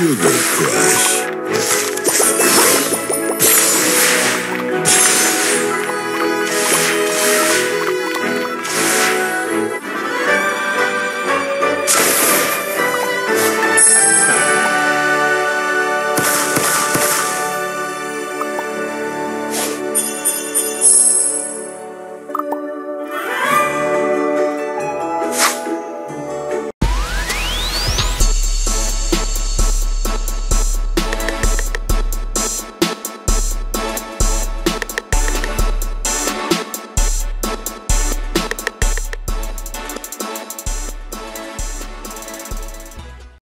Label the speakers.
Speaker 1: sugar crush.